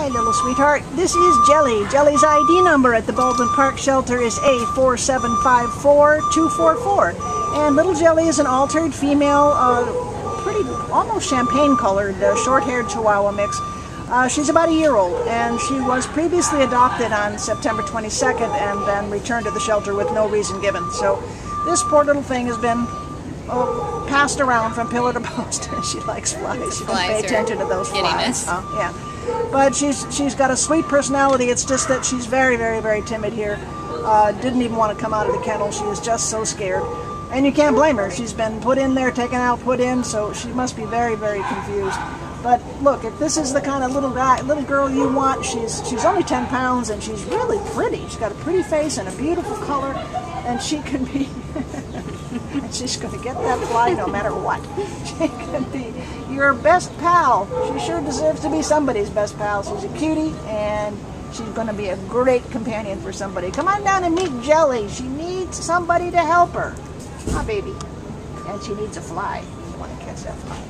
Hi, little sweetheart. This is Jelly. Jelly's ID number at the Baldwin Park shelter is A4754244. And little Jelly is an altered female, uh, pretty, almost champagne-colored, uh, short-haired Chihuahua mix. Uh, she's about a year old, and she was previously adopted on September 22nd and then returned to the shelter with no reason given. So this poor little thing has been oh, passed around from pillar to post. she likes flies. She doesn't pay attention to those flies. Oh, yeah. But she's she's got a sweet personality. It's just that she's very, very, very timid here. Uh, didn't even want to come out of the kennel. She is just so scared. And you can't blame her. She's been put in there, taken out, put in, so she must be very, very confused. But look, if this is the kind of little guy, little girl you want, she's she's only 10 pounds and she's really pretty. She's got a pretty face and a beautiful color, and she can be. she's going to get that fly no matter what. She can be your best pal. She sure deserves to be somebody's best pal. She's a cutie, and she's going to be a great companion for somebody. Come on down and meet Jelly. She needs somebody to help her. Ah, baby. And she needs a fly. You want to catch that fly.